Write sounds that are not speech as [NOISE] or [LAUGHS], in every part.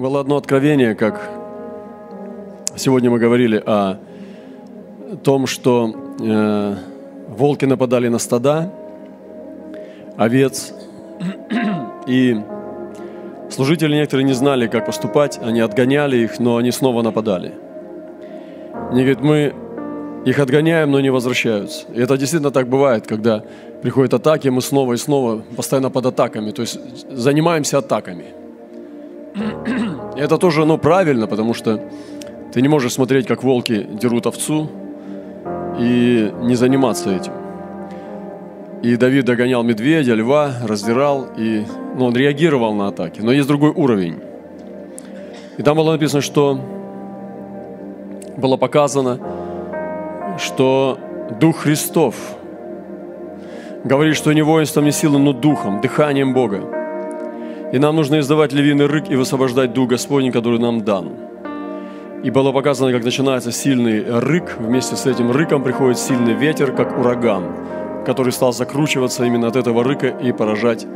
Было одно откровение, как сегодня мы говорили о том, что э, волки нападали на стада, овец, и служители некоторые не знали, как поступать, они отгоняли их, но они снова нападали. Они говорят, мы их отгоняем, но не возвращаются. И это действительно так бывает, когда приходят атаки, мы снова и снова постоянно под атаками, то есть занимаемся атаками. Это тоже ну, правильно, потому что ты не можешь смотреть, как волки дерут овцу и не заниматься этим. И Давид догонял медведя, льва, раздирал, и ну, он реагировал на атаки. Но есть другой уровень. И там было написано, что было показано, что Дух Христов говорит, что не воинством и силой, но духом, дыханием Бога. И нам нужно издавать львиный рык и высвобождать Дух Господень, который нам дан. И было показано, как начинается сильный рык, вместе с этим рыком приходит сильный ветер, как ураган, который стал закручиваться именно от этого рыка и поражать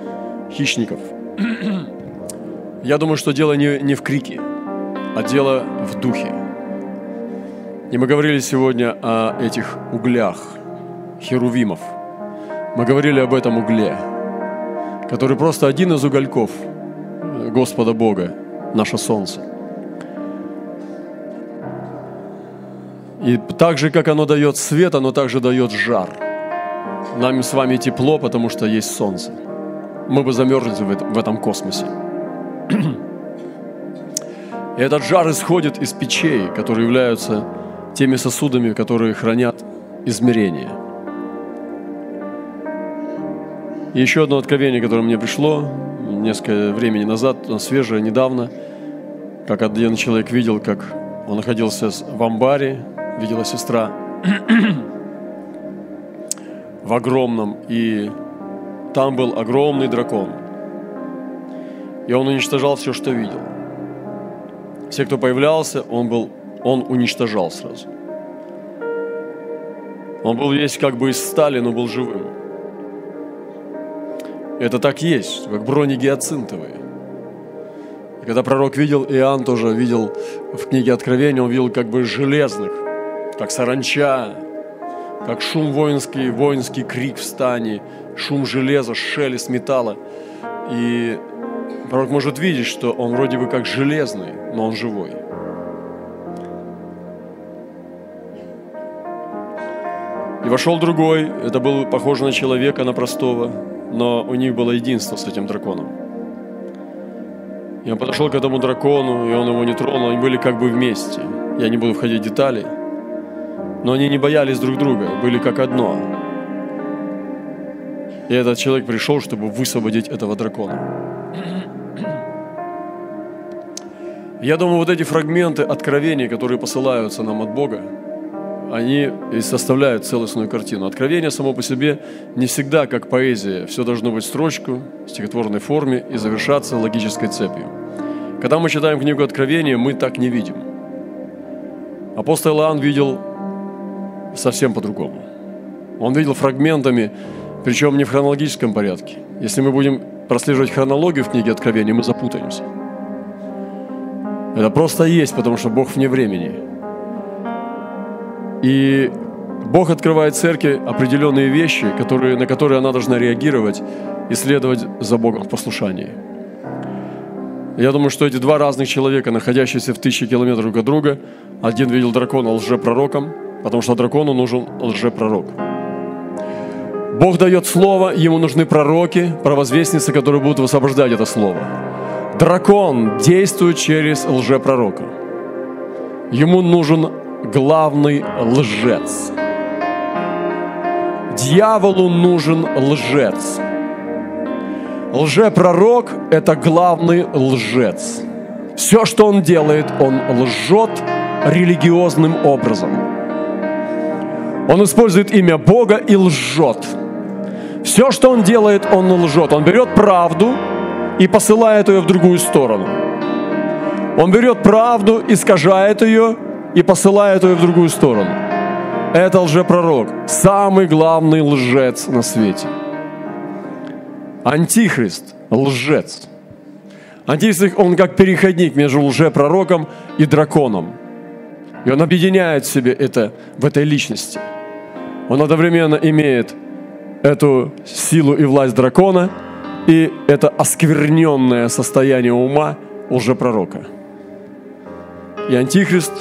хищников. [CLEARS THROAT] Я думаю, что дело не, не в крике, а дело в духе. И мы говорили сегодня о этих углях, херувимов. Мы говорили об этом угле, который просто один из угольков Господа Бога, наше солнце. И так же, как оно дает свет, оно также дает жар. Нам с вами тепло, потому что есть солнце. Мы бы замерзли в этом космосе. И этот жар исходит из печей, которые являются теми сосудами, которые хранят измерение. И еще одно откровение, которое мне пришло несколько времени назад, свежее, недавно, как один человек видел, как он находился в амбаре, видела сестра, [CLEARS THROAT] в огромном, и там был огромный дракон. И он уничтожал все, что видел. Все, кто появлялся, он был он уничтожал сразу. Он был весь как бы из стали, но был живым. Это так есть, как брони гиацинтовые. И когда пророк видел, Иоанн тоже видел в книге Откровения, он видел как бы железных, как саранча, как шум воинский, воинский крик в стане, шум железа, шелест металла. И пророк может видеть, что он вроде бы как железный, но он живой. И вошел другой, это был похож на человека, на простого, но у них было единство с этим драконом. И он подошел к этому дракону, и он его не тронул, они были как бы вместе. Я не буду входить в детали, но они не боялись друг друга, были как одно. И этот человек пришел, чтобы высвободить этого дракона. Я думаю, вот эти фрагменты откровений, которые посылаются нам от Бога, они и составляют целостную картину. Откровение само по себе не всегда как поэзия. Все должно быть строчку, в стихотворной форме и завершаться логической цепью. Когда мы читаем книгу Откровения, мы так не видим. Апостол Иоанн видел совсем по-другому. Он видел фрагментами, причем не в хронологическом порядке. Если мы будем прослеживать хронологию в книге Откровения, мы запутаемся. Это просто есть, потому что Бог вне времени. И Бог открывает церкви определенные вещи, которые, на которые она должна реагировать и следовать за Богом в послушании. Я думаю, что эти два разных человека, находящиеся в тысячи километров друг от друга, один видел дракона лжепророком, потому что дракону нужен лжепророк. Бог дает слово, ему нужны пророки, провозвестницы, которые будут высвобождать это слово. Дракон действует через лжепророка. Ему нужен главный лжец. Дьяволу нужен лжец. Лжепророк – это главный лжец. Все, что он делает, он лжет религиозным образом. Он использует имя Бога и лжет. Все, что он делает, он лжет. Он берет правду и посылает ее в другую сторону. Он берет правду, искажает ее и посылает ее в другую сторону. Это лжепророк, самый главный лжец на свете. Антихрист – лжец. Антихрист, он как переходник между лжепророком и драконом. И он объединяет в себе это в этой личности. Он одновременно имеет эту силу и власть дракона и это оскверненное состояние ума лжепророка. И Антихрист,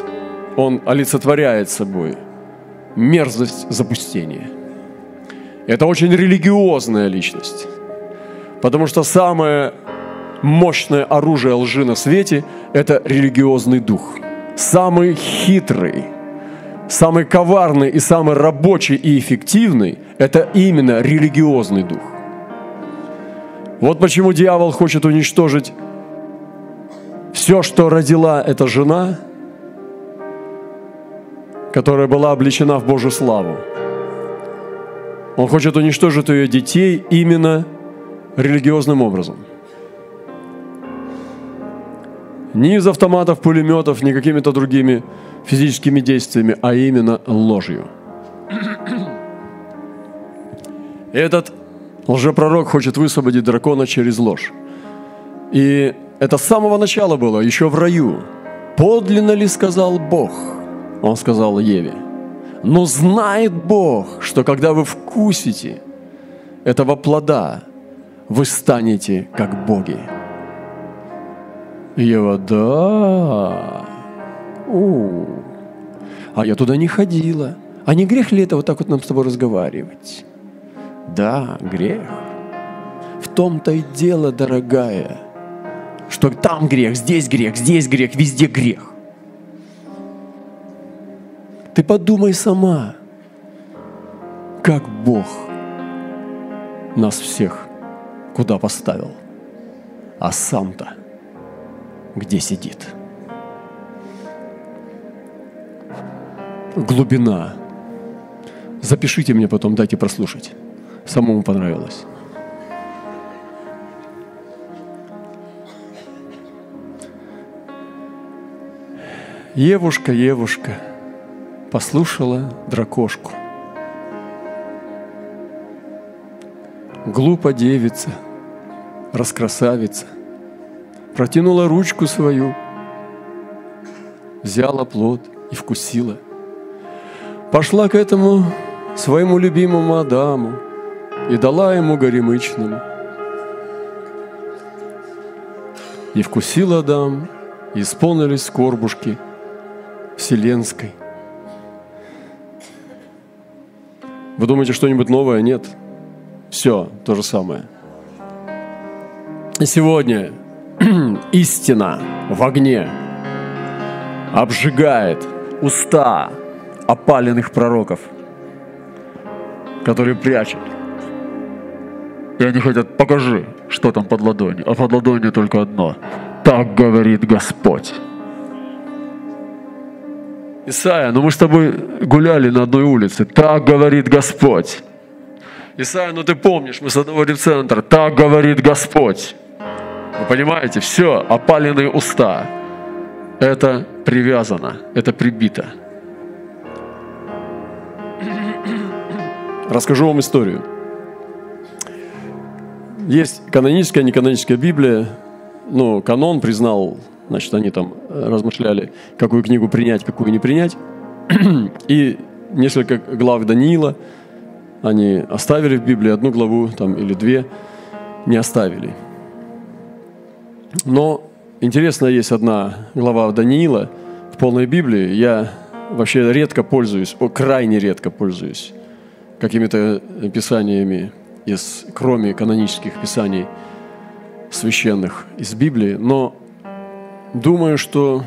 он олицетворяет собой мерзость запустения. Это очень религиозная личность. Потому что самое мощное оружие лжи на свете – это религиозный дух. Самый хитрый, самый коварный и самый рабочий и эффективный – это именно религиозный дух. Вот почему дьявол хочет уничтожить все, что родила эта жена, которая была облечена в Божью славу. Он хочет уничтожить ее детей именно религиозным образом. Не из автоматов, пулеметов, не какими-то другими физическими действиями, а именно ложью. Этот лжепророк хочет высвободить дракона через ложь. И это с самого начала было, еще в раю. Подлинно ли сказал Бог? Он сказал Еве. Но знает Бог, что когда вы вкусите этого плода, вы станете как боги. Ева, да. У, а я туда не ходила. А не грех ли это вот так вот нам с тобой разговаривать? Да, грех. В том-то и дело, дорогая, что там грех, здесь грех, здесь грех, везде грех. Ты подумай сама, как Бог нас всех куда поставил, а сам-то где сидит. Глубина. Запишите мне потом, дайте прослушать. Самому понравилось. Евушка, Евушка, послушала дракошку. Глупо девица, раскрасавица, протянула ручку свою, взяла плод и вкусила. Пошла к этому своему любимому Адаму и дала ему горемычному. И вкусил Адам, и исполнились скорбушки вселенской. Вы думаете, что-нибудь новое? Нет. Все то же самое. И сегодня [CLEARS THROAT] истина в огне обжигает уста опаленных пророков, которые прячут и они хотят, покажи, что там под ладонью. А под ладонью только одно. Так говорит Господь. Исайя, ну мы с тобой гуляли на одной улице. Так говорит Господь. Исайя, ну ты помнишь, мы с одного рецентра. Так говорит Господь. Вы понимаете, все, опаленные уста. Это привязано, это прибито. Расскажу вам историю. Есть каноническая, неканоническая Библия. Ну, канон признал, значит, они там размышляли, какую книгу принять, какую не принять. [CLEARS THROAT] И несколько глав Даниила они оставили в Библии, одну главу там, или две не оставили. Но интересно, есть одна глава Даниила в полной Библии. Я вообще редко пользуюсь, о, крайне редко пользуюсь какими-то писаниями из, кроме канонических писаний священных из Библии, но думаю, что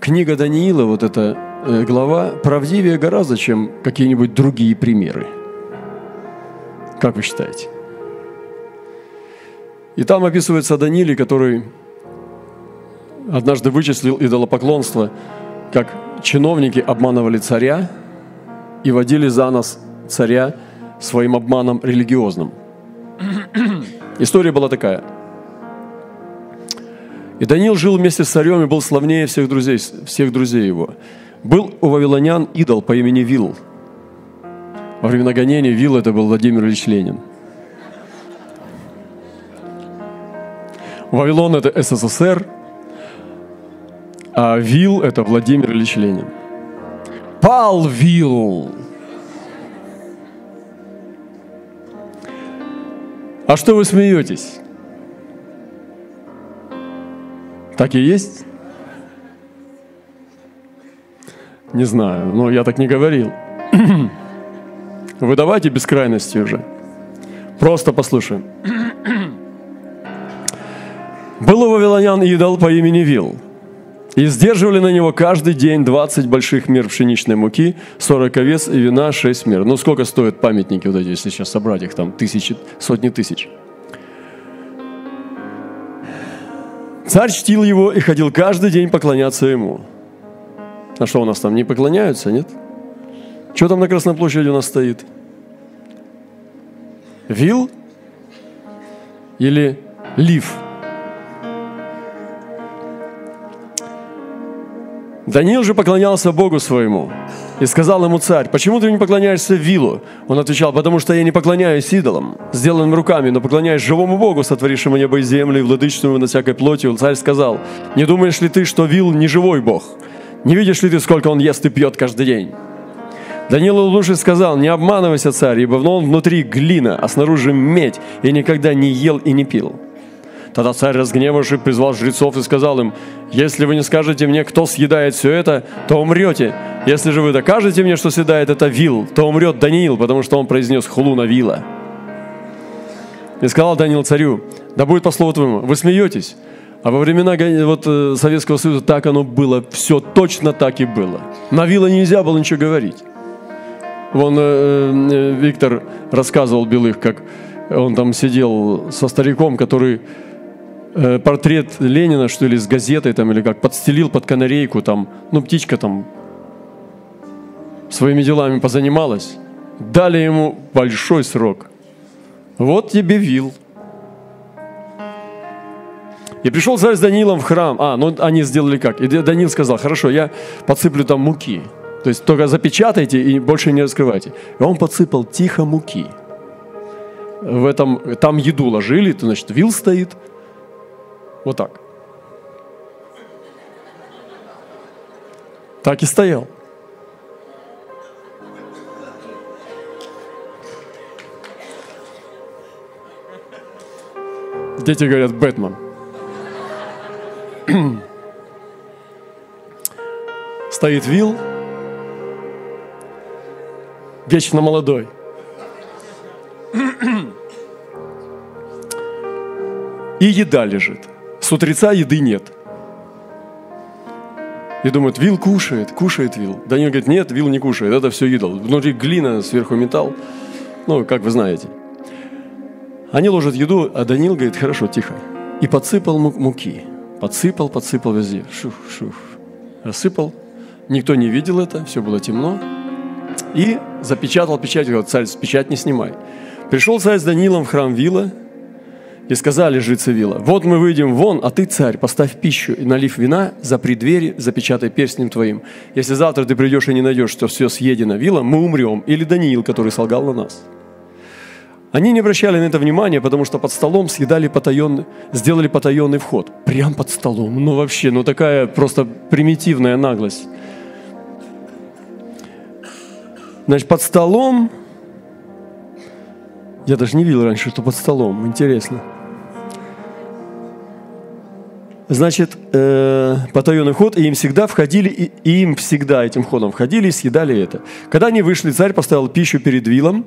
книга Даниила, вот эта э, глава, правдивее гораздо, чем какие-нибудь другие примеры. Как вы считаете? И там описывается Данииле, который однажды вычислил идолопоклонство, как чиновники обманывали царя и водили за нос царя своим обманом религиозным. История была такая. И Даниил жил вместе с царем и был славнее всех друзей, всех друзей его. Был у вавилонян идол по имени Вил. Во времена гонения Вил это был Владимир Ильич Ленин. Вавилон – это СССР, а Вил – это Владимир Ильич Ленин. Пал Вил. А что вы смеетесь? Так и есть? Не знаю, но я так не говорил. Вы давайте без крайности уже. Просто послушаем. Был у вавилонян идол по имени Вил. И сдерживали на него каждый день 20 больших мер пшеничной муки, 40 овец и вина, 6 мер. Ну, сколько стоят памятники вот эти, если сейчас собрать их там тысячи, сотни тысяч. Царь чтил его и ходил каждый день поклоняться ему. А что у нас там, не поклоняются, нет? Что там на Красной площади у нас стоит? Вил или лив? Даниил же поклонялся Богу своему и сказал ему царь, почему ты не поклоняешься Вилу? Он отвечал, потому что я не поклоняюсь идолам, сделанным руками, но поклоняюсь живому Богу, сотворившему небо и землю, и владычествующему на всякой плоти. Царь сказал, не думаешь ли ты, что Вил не живой Бог? Не видишь ли ты, сколько он ест и пьет каждый день? Даниил улучший сказал, не обманывайся, царь, ибо он внутри глина, а снаружи медь, и никогда не ел и не пил. Тогда царь, разгневавший, призвал жрецов и сказал им, «Если вы не скажете мне, кто съедает все это, то умрете. Если же вы докажете мне, что съедает это Вил, то умрет Даниил, потому что он произнес хулу на Вила». И сказал Даниил царю, «Да будет по слову твоему, вы смеетесь, а во времена вот, э, Советского Союза так оно было, все точно так и было. На Вила нельзя было ничего говорить. Вон э, э, Виктор рассказывал Белых, как он там сидел со стариком, который Э, портрет Ленина, что ли, с газетой там, или как, подстелил под канарейку там, ну, птичка там своими делами позанималась. Дали ему большой срок. Вот тебе вил. И пришел царь с Данилом в храм. А, ну они сделали как? И Данил сказал, хорошо, я подсыплю там муки. То есть только запечатайте и больше не раскрывайте. И он подсыпал тихо муки. В этом, там еду ложили, то, значит, вил стоит – вот так. Так и стоял. Дети говорят Бэтмен. [CLEARS THROAT] Стоит Вилл, вечно молодой. [CLEARS THROAT] И еда лежит. С утреца еды нет. И думают, Вил кушает, кушает Вил. Данил говорит, нет, Вил не кушает, это все идол. Внутри глина, сверху металл. Ну, как вы знаете. Они ложат еду, а Данил говорит, хорошо, тихо. И подсыпал муки. Подсыпал, подсыпал везде. Шух, шух. Рассыпал. Никто не видел это, все было темно. И запечатал печать, говорит, царь, печать не снимай. Пришел царь с Данилом в храм Вила, и сказали жрецы Вила, вот мы выйдем вон, а ты, царь, поставь пищу и налив вина, запри двери, запечатай перстнем твоим. Если завтра ты придешь и не найдешь, что все съедено Вила, мы умрем. Или Даниил, который солгал на нас. Они не обращали на это внимания, потому что под столом съедали потаенный, сделали потаенный вход. Прям под столом. Ну вообще, ну такая просто примитивная наглость. Значит, под столом я даже не видел раньше, что под столом. Интересно. Значит, э, потаенный ход, и им всегда входили, и, им всегда этим ходом входили и съедали это. Когда они вышли, царь поставил пищу перед Вилом,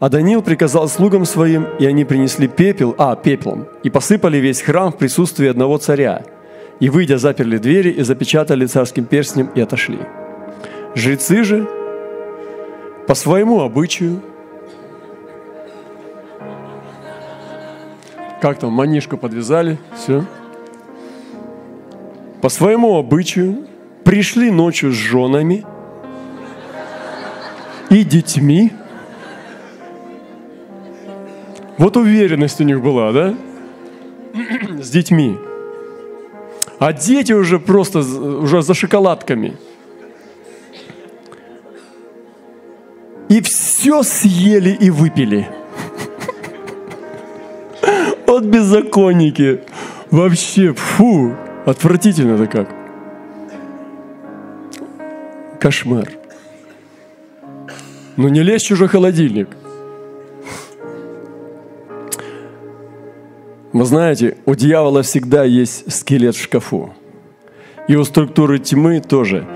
а Даниил приказал слугам своим, и они принесли пепел, а, пеплом, и посыпали весь храм в присутствии одного царя. И, выйдя, заперли двери и запечатали царским перстнем и отошли. Жрецы же по своему обычаю Как там, манишку подвязали, все. По своему обычаю пришли ночью с женами и детьми. Вот уверенность у них была, да? [CLEARS THROAT] С детьми. А дети уже просто уже за шоколадками. И все съели и выпили [LAUGHS] – вот беззаконники. Вообще, фу, отвратительно-то как. Кошмар. Ну не лезь в чужой холодильник. Вы знаете, у дьявола всегда есть скелет в шкафу. И у структуры тьмы тоже.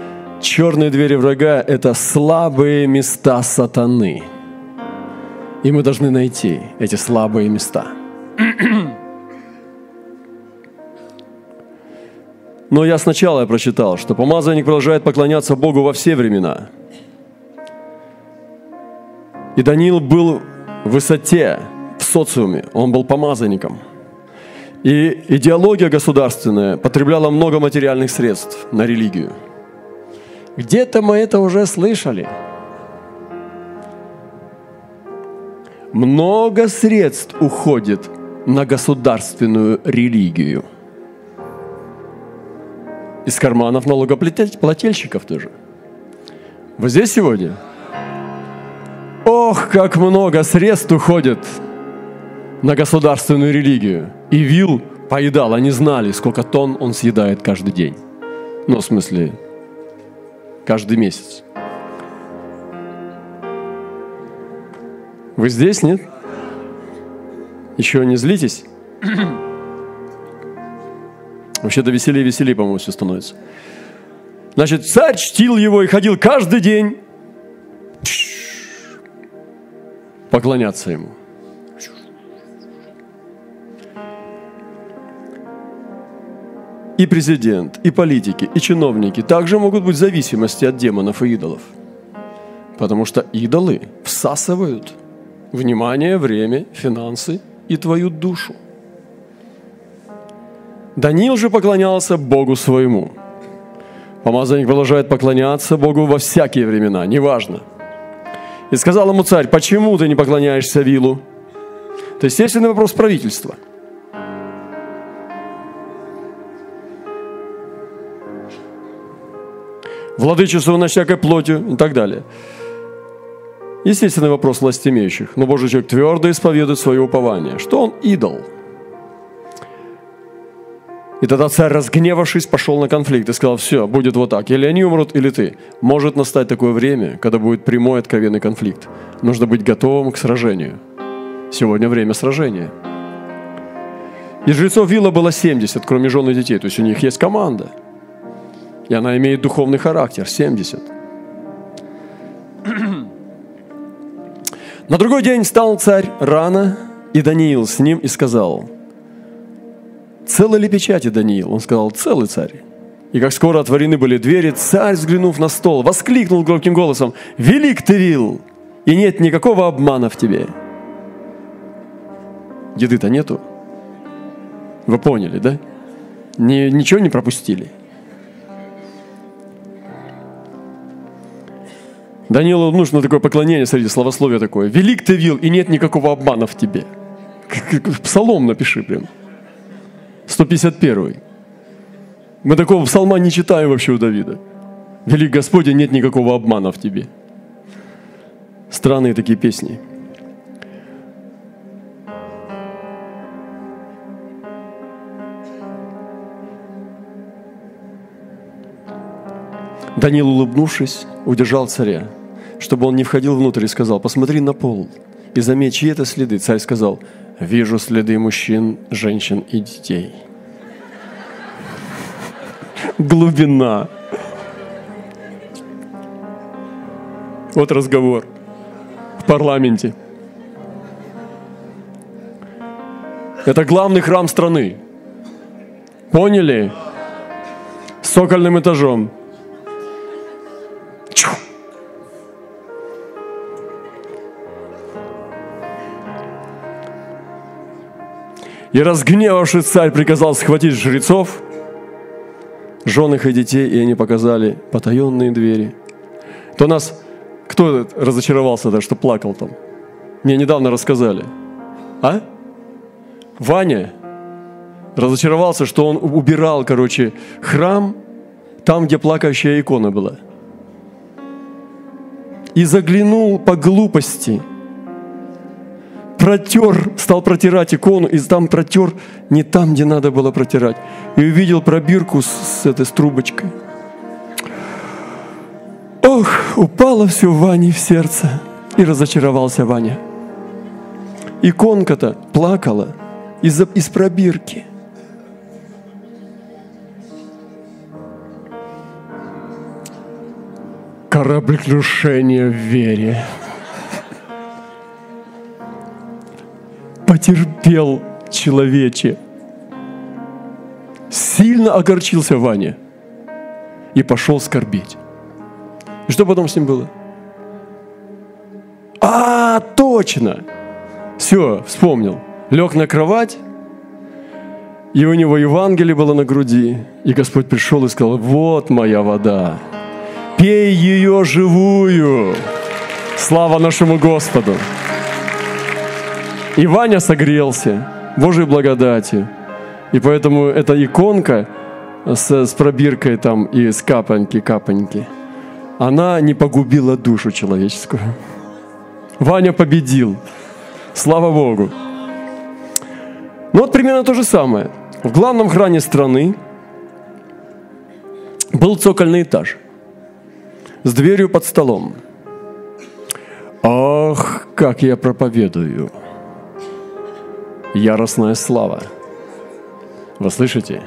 Черные двери врага – это слабые места сатаны. И мы должны найти эти слабые места. Но я сначала прочитал, что помазанник продолжает поклоняться Богу во все времена. И Даниил был в высоте, в социуме, он был помазанником. И идеология государственная потребляла много материальных средств на религию. Где-то мы это уже слышали. Много средств уходит на государственную религию – из карманов налогоплательщиков тоже. Вы здесь сегодня? Ох, как много средств уходит на государственную религию. И Вил поедал, они знали, сколько тонн он съедает каждый день. Ну, в смысле, каждый месяц. Вы здесь, нет? Еще не злитесь? Вообще-то веселее и веселее, по-моему, все становится. Значит, царь чтил его и ходил каждый день поклоняться ему. И президент, и политики, и чиновники также могут быть в зависимости от демонов и идолов. Потому что идолы всасывают внимание, время, финансы и твою душу. Даниил же поклонялся Богу своему. Помазанник продолжает поклоняться Богу во всякие времена, неважно. И сказал ему царь, почему ты не поклоняешься Вилу? Это естественный вопрос правительства. Владычество на всякой плотью и так далее. Естественный вопрос власть имеющих. Но Божий человек твердо исповедует свое упование, что он идол – и тогда царь, разгневавшись, пошел на конфликт и сказал, все, будет вот так, или они умрут, или ты. Может настать такое время, когда будет прямой откровенный конфликт. Нужно быть готовым к сражению. Сегодня время сражения. Из жрецов Вилла было 70, кроме жены и детей. То есть у них есть команда. И она имеет духовный характер. 70. [CLEARS THROAT] На другой день стал царь рано, и Даниил с ним и сказал – целы ли печати, Даниил? Он сказал, целый царь. И как скоро отворены были двери, царь, взглянув на стол, воскликнул громким голосом, «Велик ты, Вил, и нет никакого обмана в тебе!» Еды-то нету. Вы поняли, да? Ни, ничего не пропустили. Данилу нужно такое поклонение, смотрите, словословие такое. «Велик ты, Вил, и нет никакого обмана в тебе!» Псалом напиши прям. 151. Мы такого псалма не читаем вообще у Давида. Велик Господь, нет никакого обмана в тебе. Странные такие песни. Даниил, улыбнувшись, удержал царя, чтобы он не входил внутрь и сказал, посмотри на пол и заметь, чьи это следы. Царь сказал, вижу следы мужчин, женщин и детей. Глубина. Вот разговор в парламенте. Это главный храм страны. Поняли? С цокольным этажом. И разгневавший царь приказал схватить жрецов, жен их и детей, и они показали потаенные двери. То нас, кто разочаровался, да, что плакал там? Мне недавно рассказали. А? Ваня разочаровался, что он убирал, короче, храм там, где плакающая икона была. И заглянул по глупости – протер, стал протирать икону, и там протер не там, где надо было протирать. И увидел пробирку с, с этой с трубочкой. Ох, упало все Ване в сердце. И разочаровался Ваня. Иконка-то плакала из, из пробирки. Кораблекрушение в вере. Потерпел человече. Сильно огорчился Ваня и пошел скорбеть. И что потом с ним было? А, точно! Все, вспомнил. Лег на кровать, и у него Евангелие было на груди. И Господь пришел и сказал, вот моя вода, пей ее живую. Слава нашему Господу. И Ваня согрелся Божьей благодатью. И поэтому эта иконка с, с пробиркой там и с капоньки-капоньки, она не погубила душу человеческую. Ваня победил. Слава Богу. Ну вот примерно то же самое. В главном храме страны был цокольный этаж с дверью под столом. Ах, как я проповедую. Яростная слава. Вы слышите?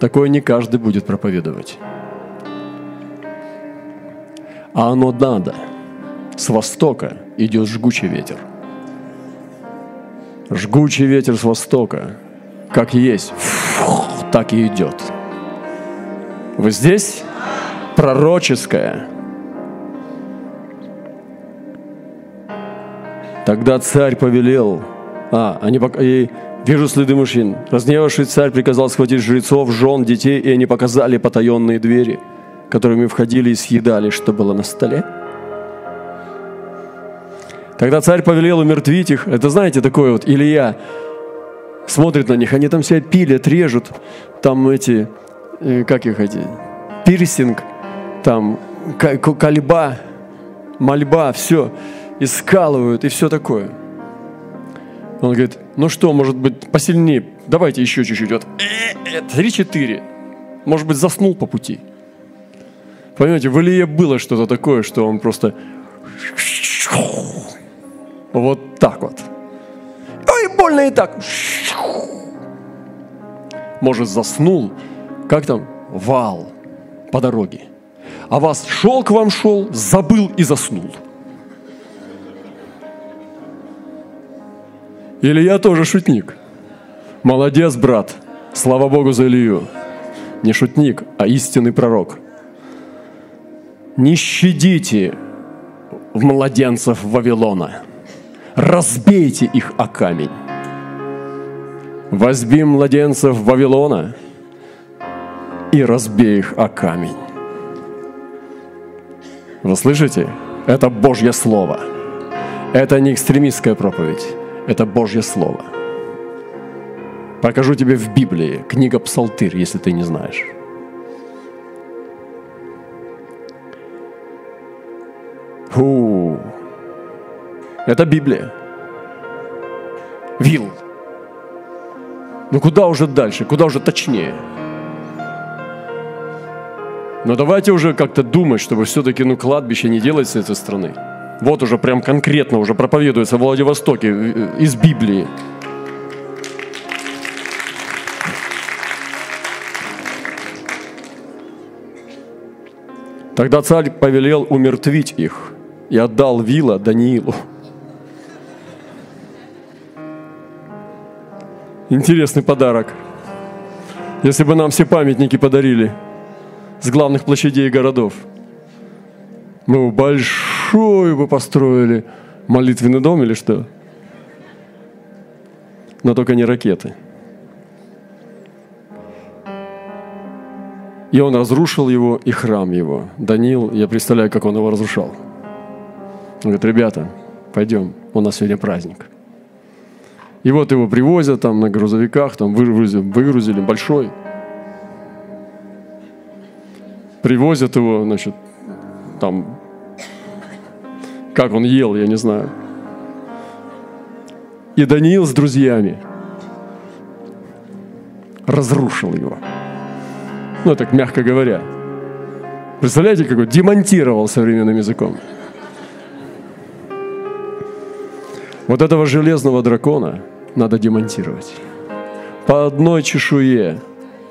Такое не каждый будет проповедовать. А оно надо. С востока идет жгучий ветер. Жгучий ветер с востока. Как есть, так и идет. Вы здесь? Пророческое. Тогда царь повелел, а, они, и вижу следы мужчин. Разневавший царь приказал схватить жрецов, жен, детей, и они показали потаенные двери, которыми входили и съедали, что было на столе. Тогда царь повелел умертвить их. Это знаете, такое вот Илья смотрит на них, они там себя пилят, режут, там эти, э, как их эти, пирсинг, там кальба, мольба, все, и скалывают, и все такое. Он говорит, ну что, может быть, посильнее, давайте еще чуть-чуть. Вот, три-четыре. Может быть, заснул по пути. Понимаете, в Илье было что-то такое, что он просто вот так вот. Ой, больно и так. Может, заснул, как там, вал по дороге. А вас шел к вам шел, забыл и заснул. Или я тоже шутник. Молодец, брат. Слава Богу за Илью. Не шутник, а истинный пророк. Не щадите младенцев Вавилона разбейте их о камень. Возьми младенцев Вавилона и разбей их о камень. Вы слышите? Это Божье Слово. Это не экстремистская проповедь. Это Божье Слово. Покажу тебе в Библии, книга Псалтырь, если ты не знаешь. Фу. Это Библия. Вил. Ну куда уже дальше, куда уже точнее? Но давайте уже как-то думать, чтобы все-таки ну, кладбище не делать с этой страны. Вот уже прям конкретно уже проповедуется в Владивостоке э, из Библии. Тогда царь повелел умертвить их и отдал вила Даниилу. Интересный подарок. Если бы нам все памятники подарили с главных площадей городов, мы бы большой бы построили молитвенный дом или что? Но только не ракеты. И он разрушил его, и храм его. Даниил, я представляю, как он его разрушал. Он говорит, ребята, пойдем, у нас сегодня праздник. И вот его привозят там на грузовиках, там выгрузили, выгрузили большой. Привозят его, значит, там, как он ел, я не знаю. И Даниил с друзьями разрушил его. Ну, так мягко говоря. Представляете, какой демонтировал современным языком. Вот этого железного дракона надо демонтировать. По одной чешуе,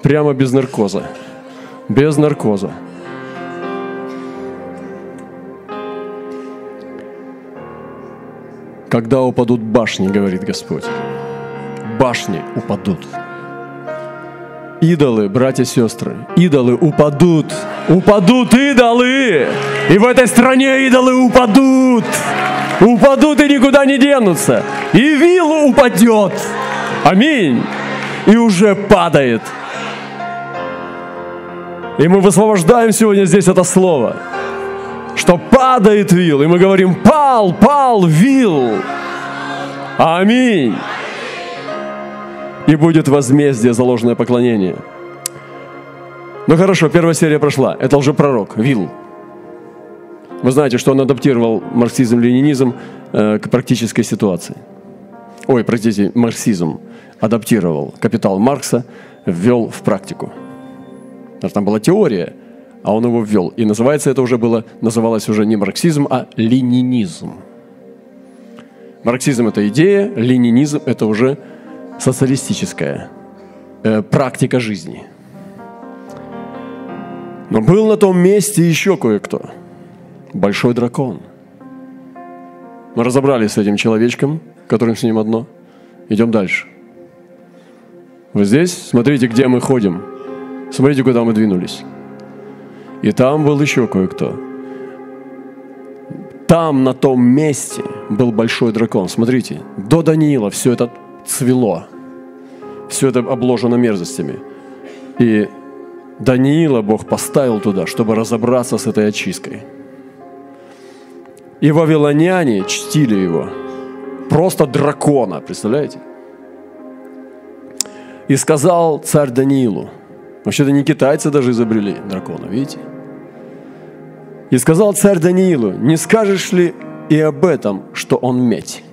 прямо без наркоза. Без наркоза. Когда упадут башни, говорит Господь. Башни упадут. Идолы, братья и сестры, идолы упадут. Упадут идолы. И в этой стране идолы упадут. Упадут и никуда не денутся. И вилла упадет. Аминь. И уже падает. И мы высвобождаем сегодня здесь это слово что падает вил, и мы говорим, пал, пал вил. Аминь. И будет возмездие за ложное поклонение. Ну хорошо, первая серия прошла. Это уже пророк, Вил. Вы знаете, что он адаптировал марксизм-ленинизм э, к практической ситуации. Ой, простите, марксизм адаптировал капитал Маркса, ввел в практику. Потому там была теория – а он его ввел. И называется это уже было, называлось уже не марксизм, а ленинизм. Марксизм – это идея, ленинизм – это уже социалистическая э, практика жизни. Но был на том месте еще кое-кто. Большой дракон. Мы разобрались с этим человечком, которым с ним одно. Идем дальше. Вы здесь? Смотрите, где мы ходим. Смотрите, куда мы двинулись. И там был еще кое-кто. Там, на том месте, был большой дракон. Смотрите, до Даниила все это цвело. Все это обложено мерзостями. И Даниила Бог поставил туда, чтобы разобраться с этой очисткой. И вавилоняне чтили его. Просто дракона, представляете? И сказал царь Даниилу, вообще-то не китайцы даже изобрели дракона, видите? И сказал царь Даниилу, не скажешь ли и об этом, что он медь?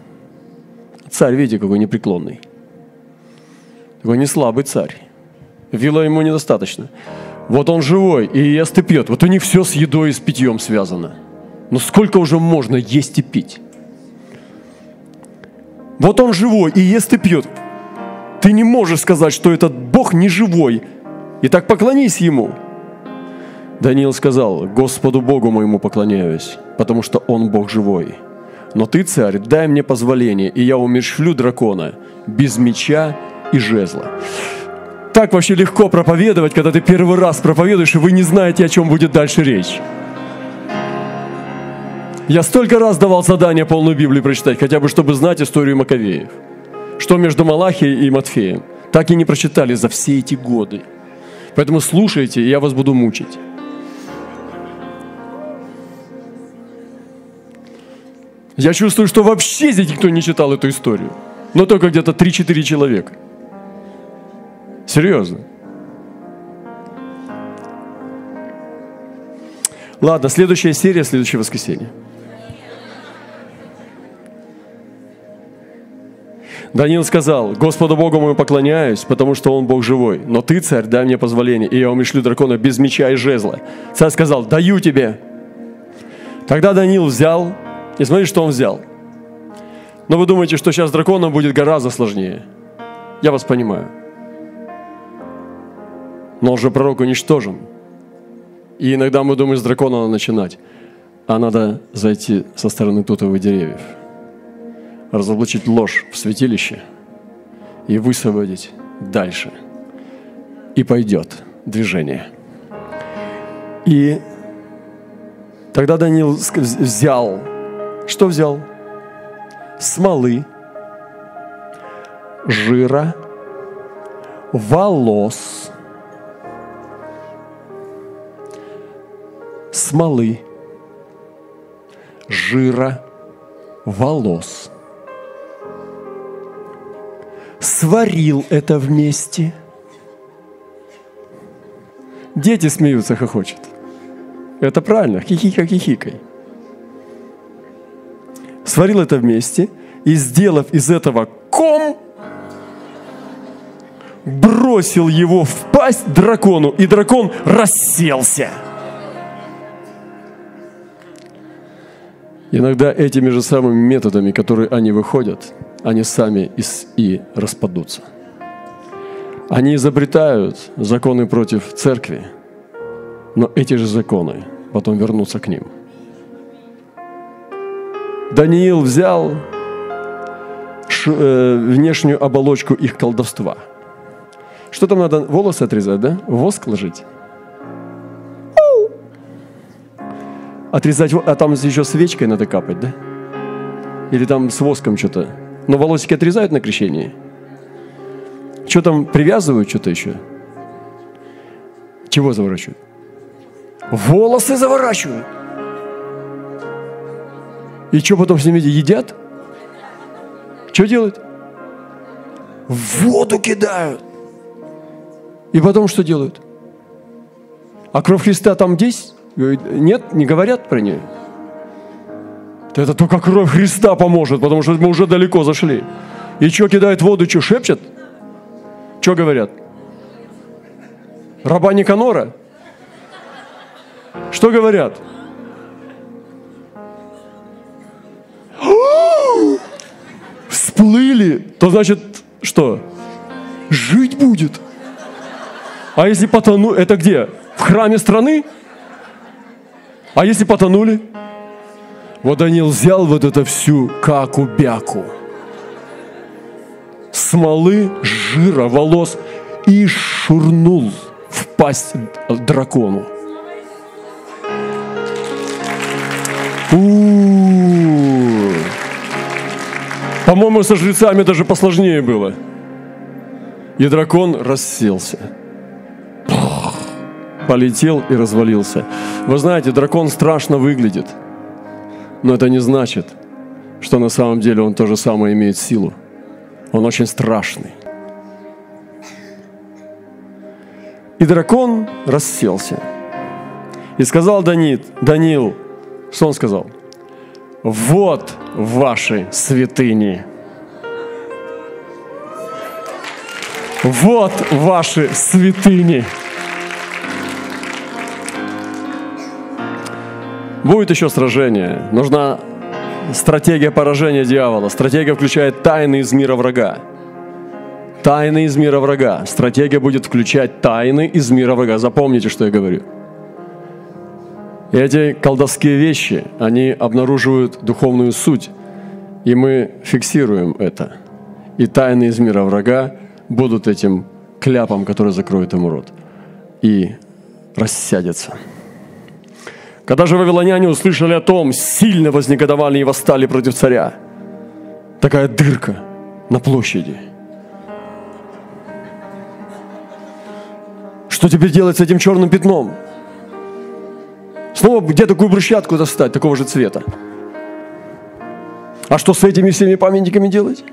Царь, видите, какой непреклонный. Такой не слабый царь. Вила ему недостаточно. Вот он живой и ест и пьет. Вот у них все с едой и с питьем связано. Но сколько уже можно есть и пить? Вот он живой и ест и пьет. Ты не можешь сказать, что этот Бог не живой. И так поклонись ему. Даниил сказал, Господу Богу моему поклоняюсь, потому что Он Бог живой. Но ты, царь, дай мне позволение, и я умерщвлю дракона без меча и жезла. Так вообще легко проповедовать, когда ты первый раз проповедуешь, и вы не знаете, о чем будет дальше речь. Я столько раз давал задание полную Библию прочитать, хотя бы чтобы знать историю Маковеев. Что между Малахией и Матфеем. Так и не прочитали за все эти годы. Поэтому слушайте, и я вас буду мучить. Я чувствую, что вообще здесь никто не читал эту историю. Но только где-то 3-4 человека. Серьезно. Ладно, следующая серия, следующее воскресенье. Даниил сказал, Господу Богу мою поклоняюсь, потому что Он Бог живой. Но ты, царь, дай мне позволение, и я умешлю дракона без меча и жезла. Царь сказал, даю тебе. Тогда Даниил взял и смотри, что он взял. Но вы думаете, что сейчас драконом будет гораздо сложнее. Я вас понимаю. Но он же пророк уничтожен. И иногда мы думаем, с дракона надо начинать. А надо зайти со стороны тутовых деревьев. Разоблачить ложь в святилище и высвободить дальше. И пойдет движение. И тогда Даниил взял что взял? Смолы, жира, волос, смолы, жира, волос. Сварил это вместе. Дети смеются, хохочут. Это правильно, хихика-хихикай сварил это вместе и, сделав из этого ком, бросил его в пасть дракону, и дракон расселся. Иногда этими же самыми методами, которые они выходят, они сами и распадутся. Они изобретают законы против церкви, но эти же законы потом вернутся к ним – Даниил взял э, внешнюю оболочку их колдовства. Что там надо? Волосы отрезать, да? Воск ложить? Отрезать, а там еще свечкой надо капать, да? Или там с воском что-то. Но волосики отрезают на крещении? Что там, привязывают что-то еще? Чего заворачивают? Волосы заворачивают. И что потом с ними едят? Что делают? В воду кидают. И потом что делают? А кровь Христа там здесь? Нет, не говорят про нее. Это только кровь Христа поможет, потому что мы уже далеко зашли. И что кидает воду, что шепчет? Что говорят? Раба Никанора? Что говорят? Всплыли, то значит что? Жить будет. А если потону, это где? В храме страны? А если потонули? Вот Даниил взял вот это всю каку-бяку. Смолы, жира, волос и шурнул в пасть дракону. У-у-у. По-моему, со жрецами даже посложнее было. И дракон расселся полетел и развалился. Вы знаете, дракон страшно выглядит, но это не значит, что на самом деле он то же самое имеет силу. Он очень страшный. И дракон расселся. И сказал Данит, Даниил, что он сказал? Вот ваши святыни. Вот ваши святыни. Будет еще сражение. Нужна стратегия поражения дьявола. Стратегия включает тайны из мира врага. Тайны из мира врага. Стратегия будет включать тайны из мира врага. Запомните, что я говорю. И эти колдовские вещи, они обнаруживают духовную суть. И мы фиксируем это. И тайны из мира врага будут этим кляпом, который закроет ему рот. И рассядется. Когда же вавилоняне услышали о том, сильно вознегодовали и восстали против царя. Такая дырка на площади. Что теперь делать с этим черным пятном? Снова где такую брусчатку достать, такого же цвета? А что с этими всеми памятниками делать?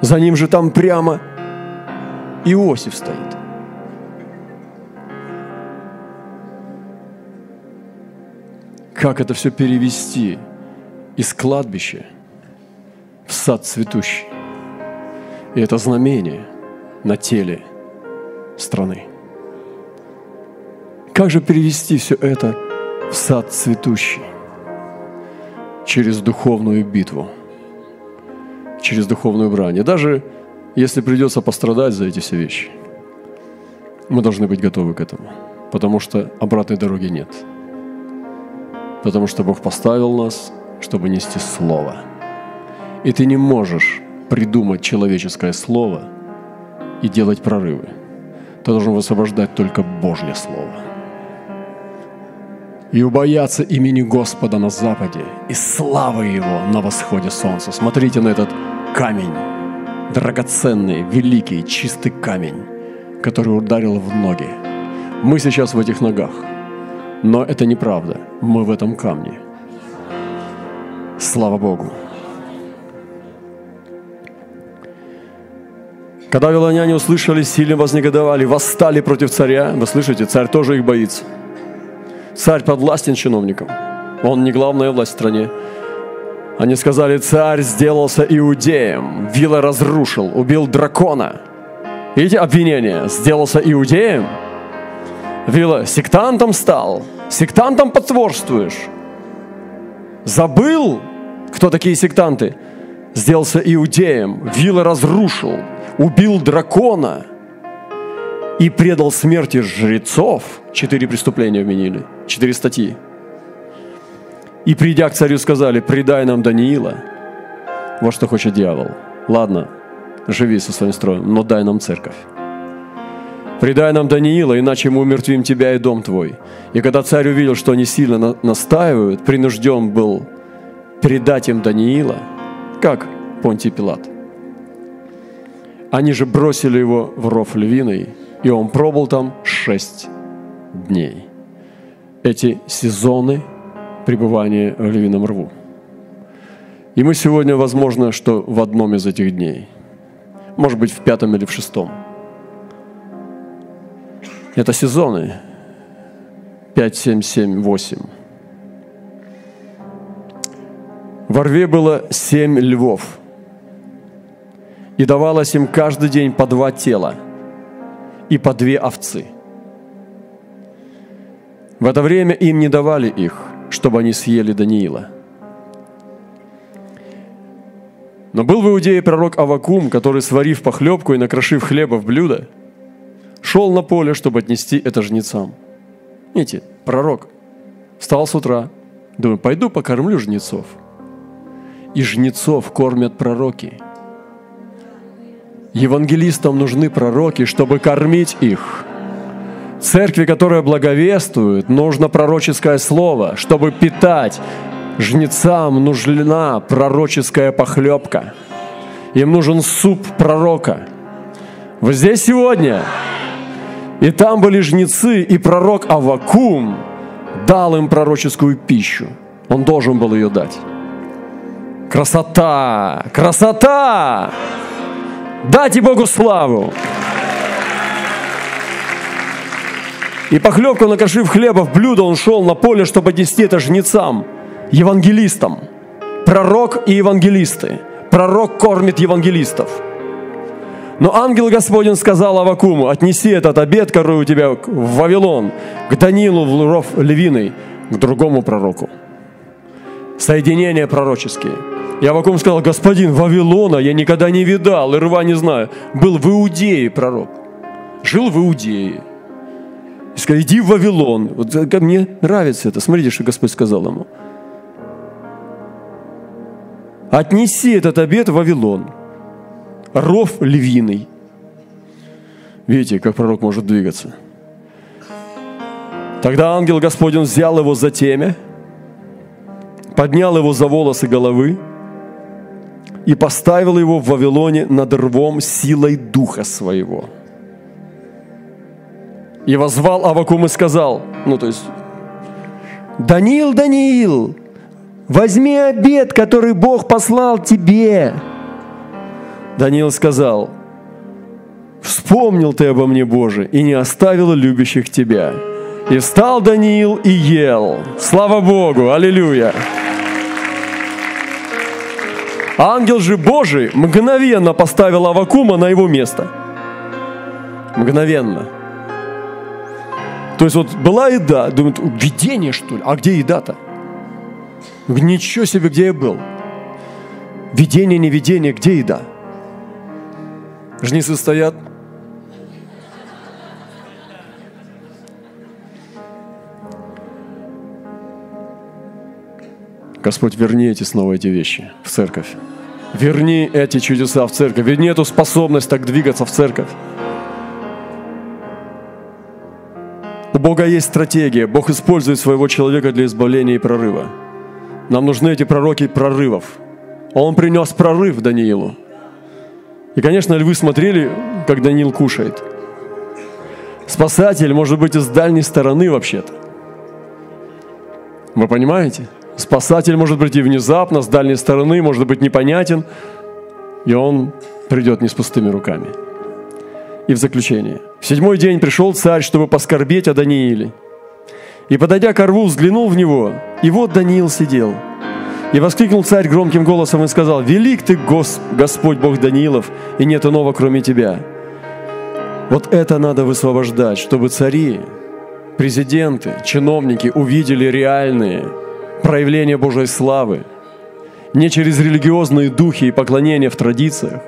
За ним же там прямо Иосиф стоит. как это все перевести из кладбища в сад цветущий. И это знамение на теле страны. Как же перевести все это в сад цветущий? Через духовную битву, через духовную брань. И даже если придется пострадать за эти все вещи, мы должны быть готовы к этому, потому что обратной дороги нет – Потому что Бог поставил нас, чтобы нести Слово. И ты не можешь придумать человеческое Слово и делать прорывы. Ты должен высвобождать только Божье Слово. И убояться имени Господа на западе и славы Его на восходе солнца. Смотрите на этот камень, драгоценный, великий, чистый камень, который ударил в ноги. Мы сейчас в этих ногах – но это неправда. Мы в этом камне. Слава Богу. Когда вилоняне услышали, сильно вознегодовали, восстали против царя. Вы слышите, царь тоже их боится. Царь подвластен чиновникам. Он не главная власть в стране. Они сказали, царь сделался иудеем, вилла разрушил, убил дракона. Видите, обвинение. Сделался иудеем. Вилла, сектантом стал. Сектантом потворствуешь. Забыл, кто такие сектанты? Сделался иудеем. Вилла разрушил. Убил дракона. И предал смерти жрецов. Четыре преступления вменили. Четыре статьи. И придя к царю сказали, предай нам Даниила. Вот что хочет дьявол. Ладно, живи со своим строем, но дай нам церковь. Предай нам Даниила, иначе мы умертвим тебя и дом твой. И когда царь увидел, что они сильно настаивают, принужден был предать им Даниила, как Понтий Пилат. Они же бросили его в ров львиный, и он пробыл там шесть дней. Эти сезоны пребывания в львином рву. И мы сегодня, возможно, что в одном из этих дней. Может быть, в пятом или в шестом. Это сезоны. 5, 7, 7, 8. Во рве было семь львов. И давалось им каждый день по два тела и по две овцы. В это время им не давали их, чтобы они съели Даниила – Но был в Иудее пророк Авакум, который, сварив похлебку и накрошив хлеба в блюдо, шел на поле, чтобы отнести это жнецам. Видите, пророк встал с утра, думаю, пойду покормлю жнецов. И жнецов кормят пророки. Евангелистам нужны пророки, чтобы кормить их. Церкви, которая благовествует, нужно пророческое слово, чтобы питать Жнецам нужна пророческая похлебка. Им нужен суп пророка. Вот здесь сегодня. И там были жнецы, и пророк Авакум дал им пророческую пищу. Он должен был ее дать. Красота! Красота! Дайте Богу славу! И похлебку накошив хлеба в блюдо, он шел на поле, чтобы нести это жнецам – евангелистам. Пророк и евангелисты. Пророк кормит евангелистов. Но ангел Господень сказал Авакуму, отнеси этот обед, который у тебя в Вавилон, к Данилу в ров львиный, к другому пророку. Соединения пророческие. И Авакум сказал, господин, Вавилона я никогда не видал, и рва не знаю. Был в Иудее пророк. Жил в Иудее. И сказал, иди в Вавилон. Вот мне нравится это. Смотрите, что Господь сказал ему отнеси этот обед в Вавилон, ров львиный. Видите, как пророк может двигаться. Тогда ангел Господень взял его за темя, поднял его за волосы головы и поставил его в Вавилоне над рвом силой духа своего. И возвал Авакум и сказал, ну то есть, Даниил, Даниил, Возьми обед, который Бог послал тебе. Даниил сказал, вспомнил ты обо мне, Боже, и не оставил любящих тебя. И встал Даниил и ел. Слава Богу, аллилуйя. Ангел же Божий мгновенно поставил Авакума на его место. Мгновенно. То есть вот была еда, думают, видение что ли? А где еда-то? Ничего себе, где я был. Видение, не видение, где еда? Жнецы стоят. Господь, верни эти снова эти вещи в церковь. Верни эти чудеса в церковь. Верни эту способность так двигаться в церковь. У Бога есть стратегия. Бог использует своего человека для избавления и прорыва. Нам нужны эти пророки прорывов. Он принес прорыв Даниилу. И, конечно, львы смотрели, как Даниил кушает. Спасатель может быть из дальней стороны вообще-то. Вы понимаете? Спасатель может быть и внезапно, с дальней стороны, может быть непонятен, и он придет не с пустыми руками. И в заключение. В седьмой день пришел царь, чтобы поскорбеть о Данииле – и, подойдя к рву, взглянул в него, и вот Даниил сидел. И воскликнул царь громким голосом и сказал, «Велик ты, Гос, Господь Бог Даниилов, и нет иного, кроме тебя. Вот это надо высвобождать, чтобы цари, президенты, чиновники увидели реальные проявления Божьей славы, не через религиозные духи и поклонения в традициях,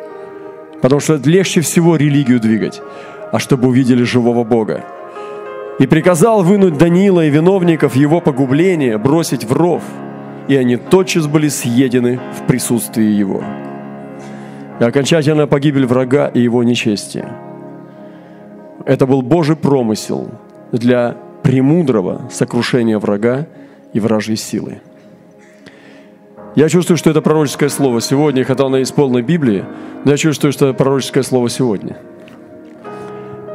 потому что легче всего религию двигать, а чтобы увидели живого Бога. И приказал вынуть Данила и виновников его погубления бросить в ров, и они тотчас были съедены в присутствии его. И окончательная погибель врага и его нечестия. Это был Божий промысел для премудрого сокрушения врага и вражьей силы. Я чувствую, что это пророческое слово сегодня, хотя оно из полной Библии, но я чувствую, что это пророческое слово сегодня.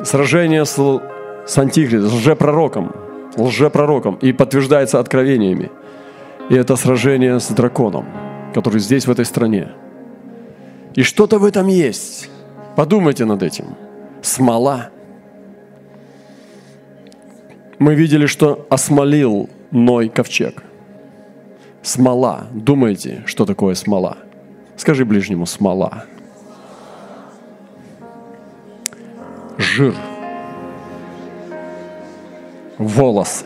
Сражение с, с антихристом, с лжепророком, лжепророком, и подтверждается откровениями. И это сражение с драконом, который здесь, в этой стране. И что-то в этом есть. Подумайте над этим. Смола. Мы видели, что осмолил Ной ковчег – Смола. Думаете, что такое смола? Скажи ближнему смола. Жир. Волосы.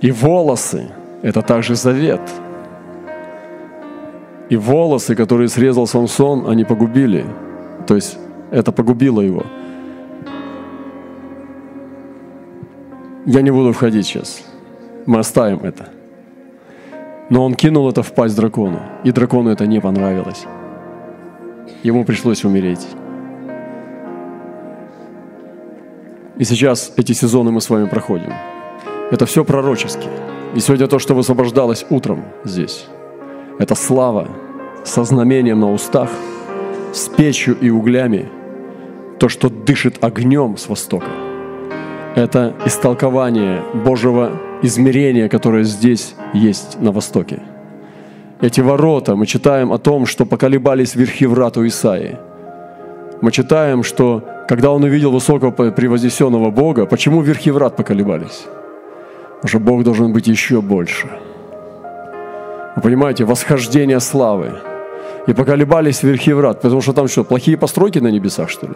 И волосы – это также завет. И волосы, которые срезал Самсон, они погубили. То есть это погубило его. Я не буду входить сейчас. Мы оставим это. Но он кинул это в пасть дракону, и дракону это не понравилось. Ему пришлось умереть. И сейчас эти сезоны мы с вами проходим. Это все пророчески. И сегодня то, что высвобождалось утром здесь, это слава со знамением на устах, с печью и углями, то, что дышит огнем с востока. Это истолкование Божьего измерения, которое здесь есть на востоке. Эти ворота, мы читаем о том, что поколебались верхи врат у Исаии. Мы читаем, что когда он увидел высокого превознесенного Бога, почему верхи врат поколебались? Потому что Бог должен быть еще больше. Вы понимаете, восхождение славы. И поколебались верхи врат, потому что там что, плохие постройки на небесах, что ли?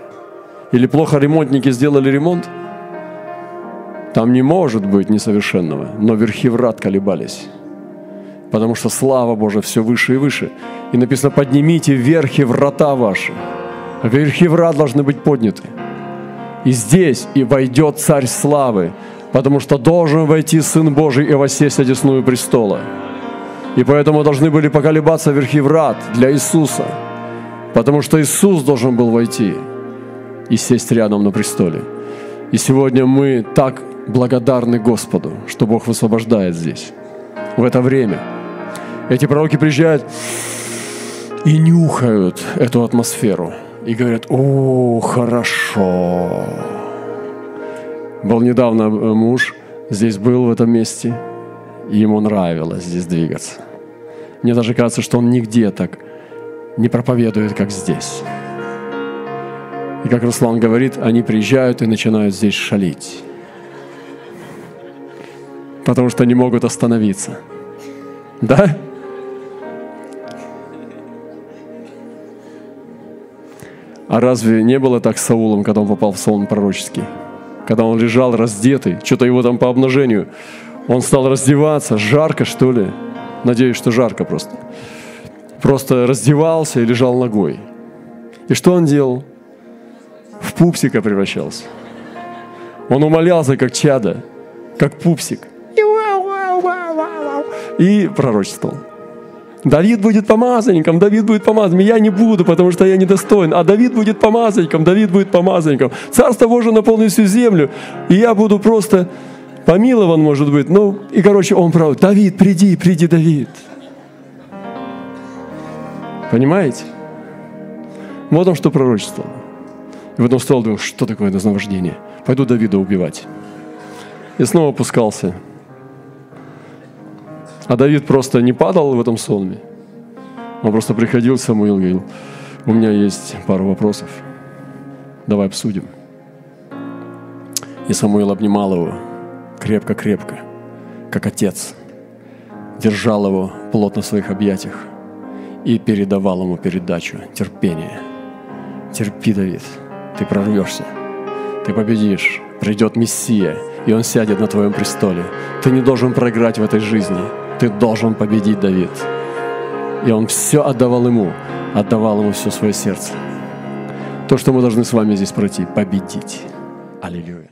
Или плохо ремонтники сделали ремонт? Там не может быть несовершенного, но верхи врат колебались. Потому что слава Божия все выше и выше. И написано, поднимите верхи врата ваши. Верхи врат должны быть подняты. И здесь и войдет Царь Славы, потому что должен войти Сын Божий и воссесть одесную престола. И поэтому должны были поколебаться верхи врат для Иисуса, потому что Иисус должен был войти и сесть рядом на престоле. И сегодня мы так благодарны Господу, что Бог высвобождает здесь, в это время. Эти пророки приезжают и нюхают эту атмосферу и говорят, о, хорошо. Был недавно э, муж, здесь был в этом месте, и ему нравилось здесь двигаться. Мне даже кажется, что он нигде так не проповедует, как здесь. И как Руслан говорит, они приезжают и начинают здесь шалить потому что не могут остановиться. Да? А разве не было так с Саулом, когда он попал в сон пророческий? Когда он лежал раздетый, что-то его там по обнажению, он стал раздеваться, жарко что ли? Надеюсь, что жарко просто. Просто раздевался и лежал ногой. И что он делал? В пупсика превращался. Он умолялся, как чада, как пупсик и пророчествовал. Давид будет помазанником, Давид будет помазанником. Я не буду, потому что я недостоин. А Давид будет помазанником, Давид будет помазанником. Царство Божие наполнит всю землю. И я буду просто помилован, может быть. Ну, и, короче, он прав. Давид, приди, приди, Давид. Понимаете? Вот он что пророчествовал. И потом стал думать, что такое наваждение. Пойду Давида убивать. И снова опускался. А Давид просто не падал в этом сонме. Он просто приходил, Самуил говорил, у меня есть пару вопросов, давай обсудим. И Самуил обнимал его крепко-крепко, как отец, держал его плотно в своих объятиях и передавал ему передачу терпения. Терпи, Давид, ты прорвешься, ты победишь, придет Мессия, и Он сядет на твоем престоле. Ты не должен проиграть в этой жизни, ты должен победить, Давид. И он все отдавал ему, отдавал ему все свое сердце. То, что мы должны с вами здесь пройти, победить. Аллилуйя.